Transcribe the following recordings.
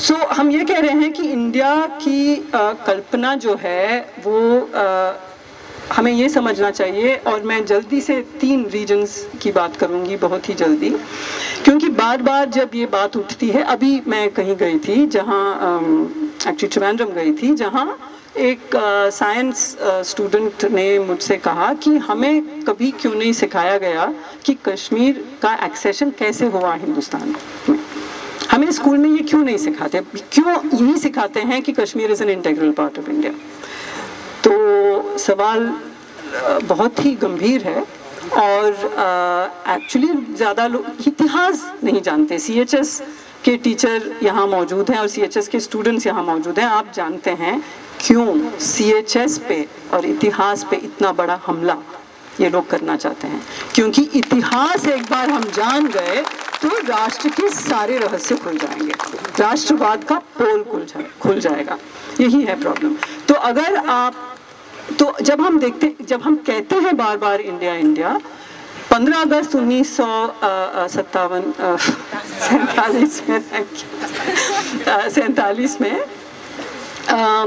सो so, हम ये कह रहे हैं कि इंडिया की आ, कल्पना जो है वो आ, हमें ये समझना चाहिए और मैं जल्दी से तीन रीजन्स की बात करूँगी बहुत ही जल्दी। क्योंकि बार बार जब ये बात उठती है अभी मैं कहीं गई थी जहाँ एक्चुअली त्रिवेंद्रम गई थी जहाँ एक साइंस स्टूडेंट ने मुझसे कहा कि हमें कभी क्यों नहीं सिखाया गया कि कश्मीर का एक्सेशन कैसे हुआ हिंदुस्तान में। हमें स्कूल में ये क्यों नहीं सिखाते? क्यों यही सिखाते हैं कि Kashmir is an integral part of India तो सवाल बहुत ही गंभीर है और एक्चुअली ज़्यादा लोग इतिहास नहीं जानते। सी एच एस के टीचर यहाँ मौजूद हैं और सी एच एस के स्टूडेंट्स यहाँ मौजूद हैं। आप जानते हैं क्यों सी एच एस पे और इतिहास पे इतना बड़ा हमला ये लोग करना चाहते हैं? क्योंकि इतिहास एक बार हम जान गए तो राष्ट्र के सारे रहस्य खुल जाएँगे। राष्ट्रवाद का पोल खुल जाए खुल जाएगा। यही है प्रॉब्लम तो अगर आप तो जब हम देखते जब हम कहते हैं बार बार इंडिया इंडिया 15 अगस्त उन्नीस सौ सत्तावन सैतालीस में सैतालीस में आ,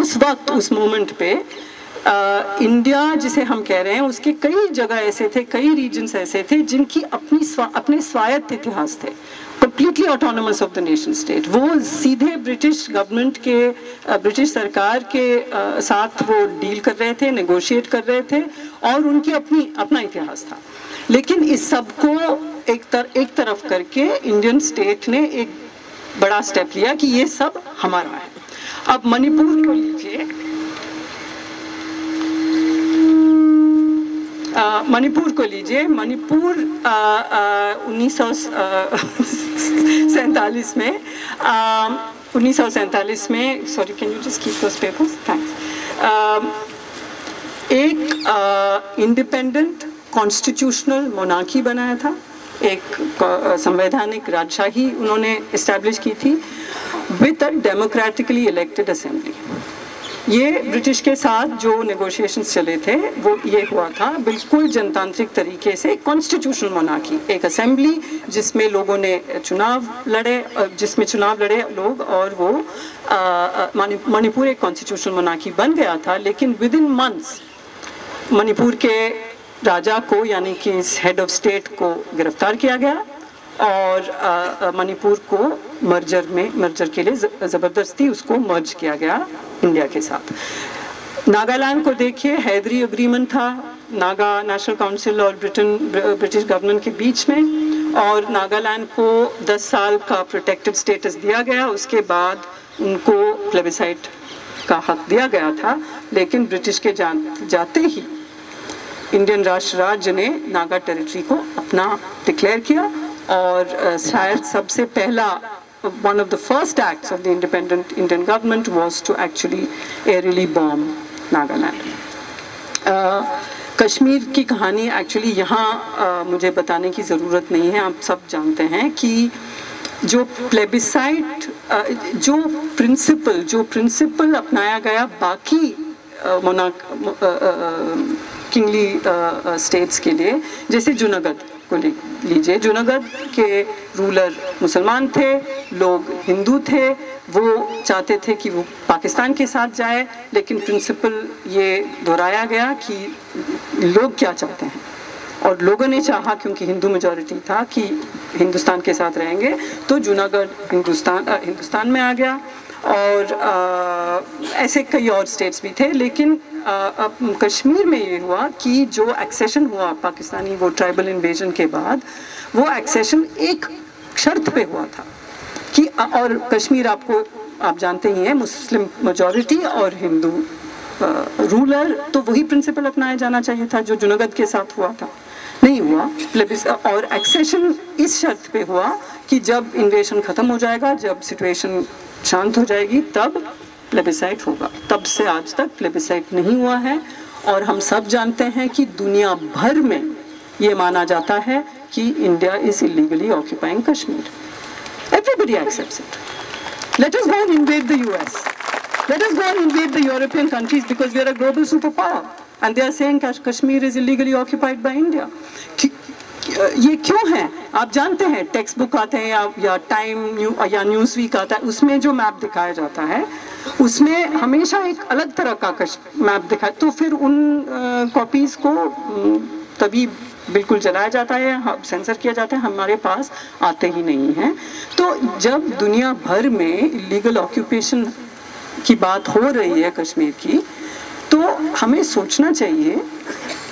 उस वक्त उस मोमेंट पे इंडिया जिसे हम कह रहे हैं उसके कई जगह ऐसे थे कई रीजन्स ऐसे थे जिनकी अपनी स्वा, अपने स्वायत्त इतिहास थे। Completely autonomous of the nation state वो सीधे ब्रिटिश गवर्नमेंट के ब्रिटिश सरकार के साथ वो डील कर रहे थे नेगोशिएट कर रहे थे और उनकी अपनी अपना इतिहास था। लेकिन इस सबको एक तर एक तरफ़ करके इंडियन स्टेट ने एक बड़ा स्टेप लिया कि ये सब हमारा है। अब मणिपुर को लीजिए मणिपुर को लीजिए। मणिपुर उन्नीस सैतालीस में उन्नीस सौ सैंतालीस में sorry can you just keep those papers thanks एक इंडिपेंडेंट कॉन्स्टिट्यूशनल मोनार्की बनाया था। एक संवैधानिक राजशाही उन्होंने इस्टेब्लिश की थी। With a democratically elected assembly ये ब्रिटिश के साथ जो नेगोशिएशंस चले थे, वो ये हुआ था, बिल्कुल जनतांत्रिक तरीके से कॉन्स्टिट्यूशनल मोनार्की एक असेंबली जिसमें लोगों ने चुनाव लड़े, जिसमें चुनाव लड़े लोग और वो मणिपुर एक कॉन्स्टिट्यूशनल मोनार्की बन गया था, लेकिन विद इन मंथ्स मणिपुर के राजा को, यानी कि हेड ऑफ़ स्टेट को गिरफ़्तार किया गया और मणिपुर को मर्जर में मर्जर के लिए ज़बरदस्ती उसको मर्ज किया गया। इंडिया के साथ। नागालैंड को देखिए हैदरी अग्रीमेंट था नागा नेशनल काउंसिल और ब्रिटेन ब्रिटिश गवर्नमेंट के बीच में और नागालैंड को 10 साल का प्रोटेक्टेड स्टेटस दिया गया उसके बाद उनको प्लेबिसाइट का हक दिया गया था लेकिन ब्रिटिश के जा, जाते ही इंडियन राष्ट्र राज्य ने नागा टेरिटरी को अपना डिक्लेयर किया और शायद सबसे पहला one of the first acts of the independent Indian government was to actually aerially bomb Nagaland. Uh, Kashmir की कहानी एक्चुअली यहाँ मुझे बताने की ज़रूरत नहीं है आप सब जानते हैं कि जो प्लेबिसाइट जो प्रिंसिपल जो प्रिंसिपल अपनाया गया बाकी मोना किंगली स्टेट्स के लिए जैसे जूनागढ़ को लीजिए। जूनागढ़ के रूलर मुसलमान थे, लोग हिंदू थे, वो चाहते थे कि वो पाकिस्तान के साथ जाए, लेकिन प्रिंसिपल ये दोहराया गया कि लोग क्या चाहते हैं। और लोगों ने चाहा, क्योंकि हिंदू मेजोरिटी था, कि हिंदुस्तान के साथ रहेंगे तो जूनागढ़ हिंदुस्तान हिंदुस्तान में आ गया। और आ, ऐसे कई और स्टेट्स भी थे लेकिन आ, अब कश्मीर में ये हुआ कि जो एक्सेशन हुआ पाकिस्तानी वो ट्राइबल इन्वेजन के बाद वो एक्सेशन एक शर्त पे हुआ था कि और कश्मीर आपको आप जानते ही हैं मुस्लिम मेजॉरिटी और हिंदू रूलर तो वही प्रिंसिपल अपनाया जाना चाहिए था जो जुनगद के साथ हुआ था। नहीं हुआ। और एक्सेशन इस शर्त पे हुआ कि जब इन्वेशन ख़त्म हो जाएगा, जब सिचुएशन शांत हो जाएगी, तब प्लेबिसाइट होगा। तब से आज तक प्लेबिसाइट नहीं हुआ है। और हम सब जानते हैं कि दुनिया भर में ये माना जाता है कि India is illegally occupying Kashmir everybody accepts it let us go and invade the US let us go and invade the European countries because we are a global super power and they are saying Kashmir is illegally occupied by India. ये क्यों है आप जानते हैं text book आते हैं या या टाइम न्यू या न्यूज़ वीक आता है, उसमें जो मैप दिखाया जाता है, उसमें हमेशा एक अलग तरह का कश मैप दिखाया तो फिर उन कॉपीज़ को तभी बिल्कुल जलाया जाता है सेंसर किया जाता है, हमारे पास आते ही नहीं हैं तो जब दुनिया भर में लीगल ऑक्यूपेशन की बात हो रही है कश्मीर की तो हमें सोचना चाहिए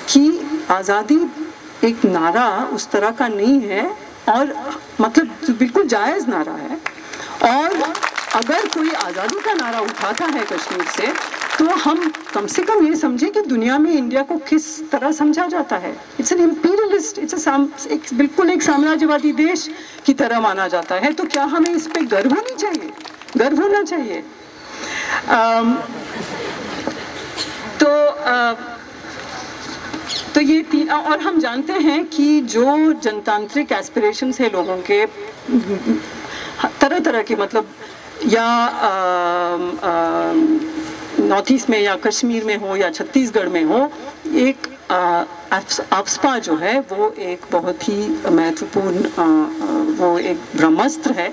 कि आज़ादी एक नारा उस तरह का नहीं है और मतलब बिल्कुल जायज़ नारा है। और अगर कोई आज़ादी का नारा उठाता है कश्मीर से तो हम कम से कम ये समझें कि दुनिया में इंडिया को किस तरह समझा जाता है। इट्स एन इम्पीरियलिस्ट इट्स एक बिल्कुल एक साम्राज्यवादी देश की तरह माना जाता है। तो क्या हमें इस पर गर्व होनी चाहिए? गर्व होना चाहिए। आम, तो आ, तो ये तीन और हम जानते हैं कि जो जनतांत्रिक एस्पिरेशंस है लोगों के तरह तरह के मतलब या नॉर्थ ईस्ट में या कश्मीर में हो या छत्तीसगढ़ में हो एक आफ्सपा जो है वो एक बहुत ही महत्वपूर्ण वो एक ब्रह्मास्त्र है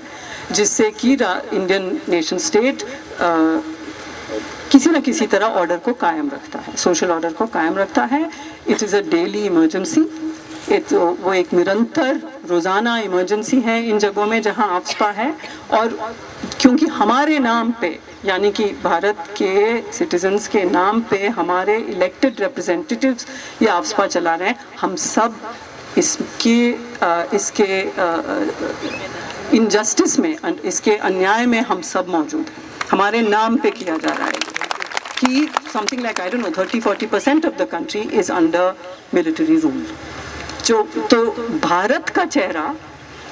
जिससे कि इंडियन नेशन स्टेट किसी न किसी तरह ऑर्डर को कायम रखता है। सोशल ऑर्डर को कायम रखता है। It is a daily emergency तो वो एक निरंतर रोज़ाना इमरजेंसी है इन जगहों में जहाँ आफ्सपा है। और क्योंकि हमारे नाम पे, यानी कि भारत के सिटीजन्स के नाम पे हमारे इलेक्टेड रिप्रेजेंटेटिव्स ये आपसपा चला रहे हैं। हम सब इसके इसके इनजस्टिस में इसके अन्याय में हम सब मौजूद हैं। हमारे नाम पे किया जा रहा है। कि something like I don't know thirty forty percent of the country is under military rule जो तो भारत का चेहरा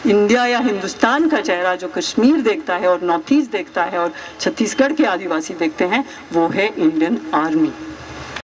इंडिया या हिंदुस्तान का चेहरा जो कश्मीर देखता है और नॉर्थ ईस्ट देखता है और छत्तीसगढ़ के आदिवासी देखते हैं, वो है इंडियन आर्मी